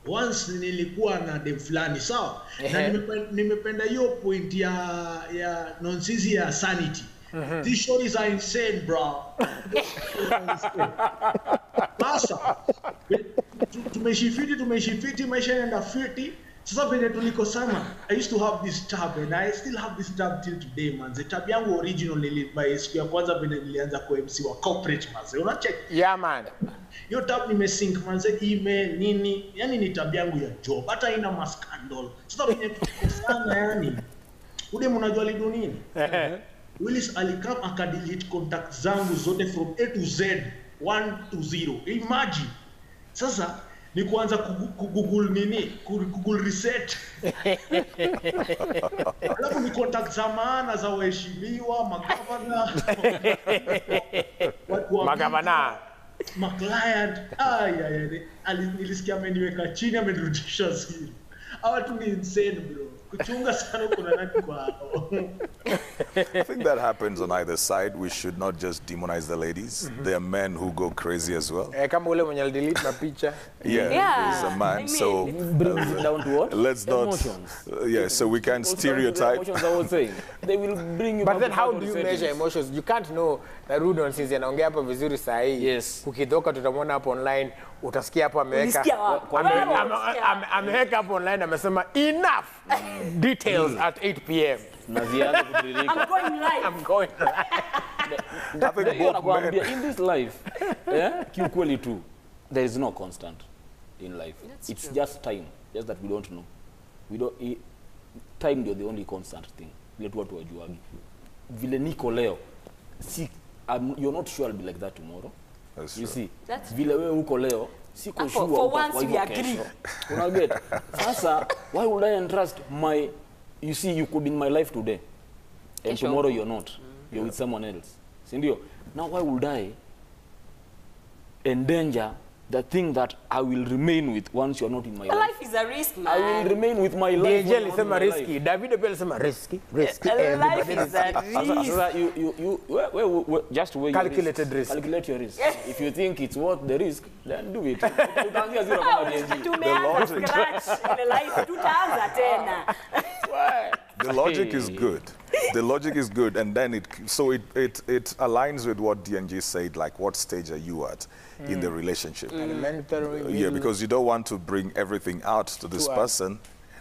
Once nilikuwa na dem fulani sawa? Na nimependa hiyo point ya ya nonsense ya sanity. These stories are insane bro. [LAUGHS] Sasa tumeshifiti tumeshifiti maisha yanaenda fiti sasa penye tuliko sana, i used to have this tab and i still have this tab till today manze tab yangu original nilibuy siku ya kwanza vile nilianza kwa mc wa corporate manze unacheck yeah man. Hiyo tab nimesync manze email nini? Yani ni tab yangu ya job. Hata ina maskandal sasa penye tuliko sana yani ude mnajua lidu nini? [LAUGHS] Willis alikam akadelete contact zangu zote from a to z 1 to 0 imagine. Sasa ni kuanza kugoogle nini? Ku- google reset [LAUGHS] alafu ni contact za maana za waheshimiwa magavana [LAUGHS] magavana. maclient ayayani nilisikia ameniweka chini amenirudisha siri awatu ni insane bro kuchunga sana kuna nani kwao [LAUGHS] I think that happens on either side. We should not just demonize the ladies. Mm -hmm. There are men who go crazy as well. eh, kama ule mwenye alidelete mapicha Yeah, Yeah, he's a man. I so mean- brings it down to what? let's not. Emotions. uh, yeah, so we can the stereotype. Emotions I was saying. They will bring you but then how do you settings. measure emotions you can't know that Rudon since anaongea hapa vizuri hii Yes. ukitoka tutamwona hapo online utasikia hapo ameweka ameweka hapo online amesema enough details at 8 pm kutiririka. I'm going live. I'm going live. Nakwambia in this life eh, kiukweli tu there is no constant in life. That's it's true. just time just that we don't know. We don't i, time ndio the only constant thing. Vile tu watu wajuagi vile niko leo si I'm, you're not sure I'll be like that tomorrow That's you true. see That's vile wewe uko leo siko sure for- for once we agree. Una get? sasa why would I entrust my you see you could be in my life today and Kesho tomorrow you're not Mm. you're with someone else si ndio now why would I endanger the thing that I will remain with once you're not in my life life is a risk, man. I will remain with my life DJ alisema risky David pia alisema risky risky Life is a risk. sasa you, you, you, where, where, where, just weigh your Calculated risk. Calculate your risk. if you think it's worth the risk, then do it. [LAUGHS] Utaanzia zero kama DNG. Tumeanza logic. scratch in life, tutaanza tena. The logic is good. The logic is good, and then it so it, it it aligns with what DNG said. Like, what stage are you at in the mm. relationship? Mm. Elementary, uh, Yeah, because you don't want to bring everything out to this To us. person,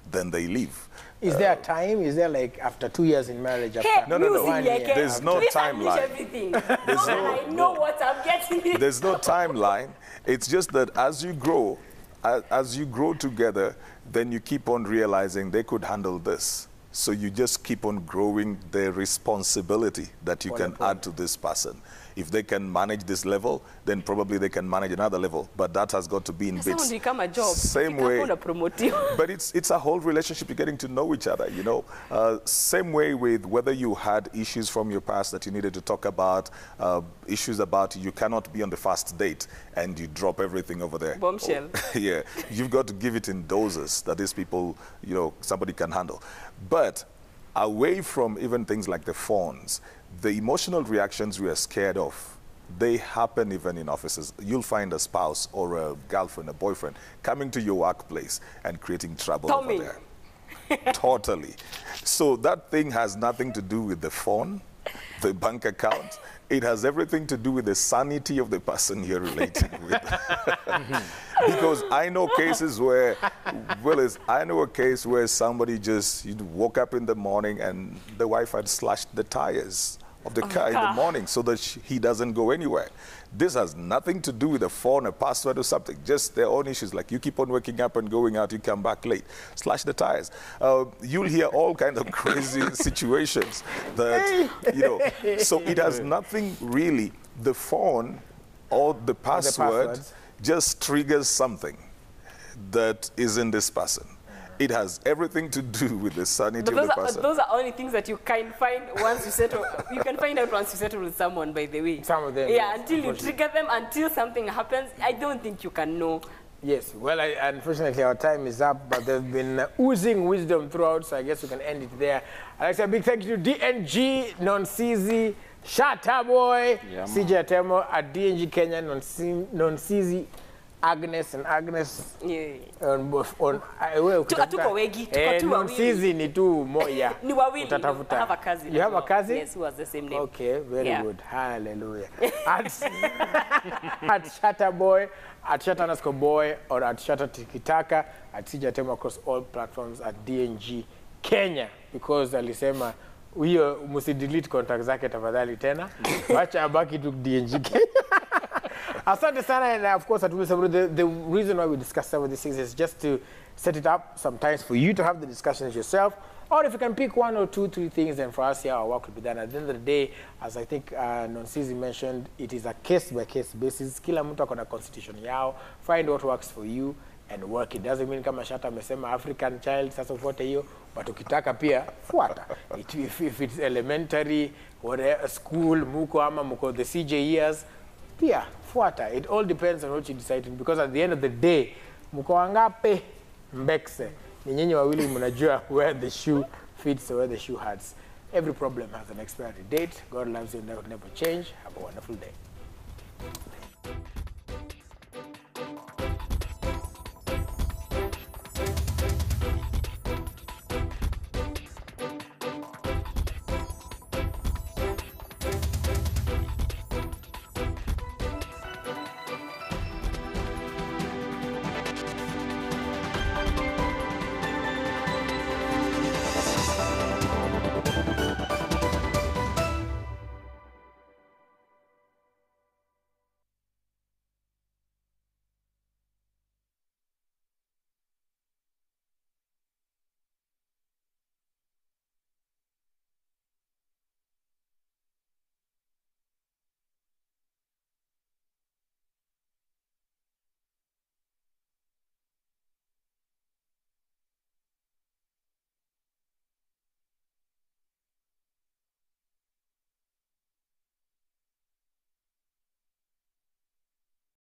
then they leave. is there a uh, time is there like after two years in marriage after Hey, No, no, no. music, yeah, There's no Please unleash timeline. everything. [LAUGHS] There's no- I know what I'm getting. There's no timeline. It's just that as you grow, as, as you grow together, then you keep on realizing they could handle this. So you just keep on growing the responsibility that you can add to this person. If they can manage this level, then probably they can manage another level. But that has got to be in Someone bits. become a job. Same way. hapo unapromotiwa. [LAUGHS] But it's it's a whole relationship. You're getting to know each other. You know, uh, same way with whether you had issues from your past that you needed to talk about, uh, issues about you cannot be on the first date and you drop everything over there. Bombshell. [LAUGHS] yeah, you've got to give it in doses that these people, you know, somebody can handle. But away from even things like the phones, the emotional reactions we are scared of, they happen even in offices. You'll find a spouse or a girlfriend, a boyfriend coming to your workplace and creating trouble Tommy. over there. totally. So that thing has nothing to do with the phone, the bank account. It has everything to do with the sanity of the person you're relating with. [LAUGHS] because I know cases where, Willis, I know a case where somebody just you woke up in the morning and the wife had slashed the tires of the car in the morning so that she, he doesn't go anywhere. This has nothing to do with a phone, a password, or something. Just their own issues. Like you keep on waking up and going out, you come back late, slash the tires. Uh, you'll hear all kinds of [LAUGHS] crazy [LAUGHS] situations that you know. So it has [LAUGHS] nothing really. The phone or the password passwords. just triggers something that is in this person. It has everything to do with the sanity But of those the are, person. those are only things that you can find once you settle. you can find out once you settle with someone, by the way. Some of them, Yeah, yes, until you trigger them, until something happens, I don't think you can know. Yes, well, I, unfortunately, our time is up, but they've been uh, oozing wisdom throughout, so I guess we can end it there. I'd like to say a big thank you to DNG, Nonsizi, Shatta Boy, Yeah. CJ Atemo, at DNG Kenya, Non-C- Nonsizi, Agnes and Agnes. Yeah. On, on, uh, wewe tuko wengi, tuko Eh, tu wawili. Non-CZ ni tu moja. [LAUGHS] Ni wawili. Utatafuta. Have a cousin. You have a cousin? Yes, who has the same name. Okay, very Yeah. good. Hallelujah. [LAUGHS] At, [LAUGHS] at Shatter Boy, at Shatter underscore boy, or at Shatter Tikitaka, at CJ Atemo across all platforms at DNG Kenya, because alisema hiyo msidelete contact zake tafadhali tena, wacha abaki tu DNG Kenya. Asante sana, and of course, the, the reason why we discuss some of these things is just to set it up sometimes for you to have the discussions yourself, Or if you can pick one or two, three things, then for us here, our work will be done. At the end of the day, as I think uh, Nonsizi mentioned, it is a case-by-case basis. Kila mtu ako na constitution yao. Find what works for you and work it. Doesn't mean kama Shatta amesema African child, sasa ufuate hiyo, but ukitaka pia fuata. It, if, if it's elementary, whatever, school, muko ama muko the CJ years, pia fuata. It all depends on what you decide because at the end of the day, mko wangape mbekse ni nyinyi wawili mnajua where the shoe fits or where the shoe hurts. Every problem has an expiry date. God loves you and that will never change. Have a wonderful day.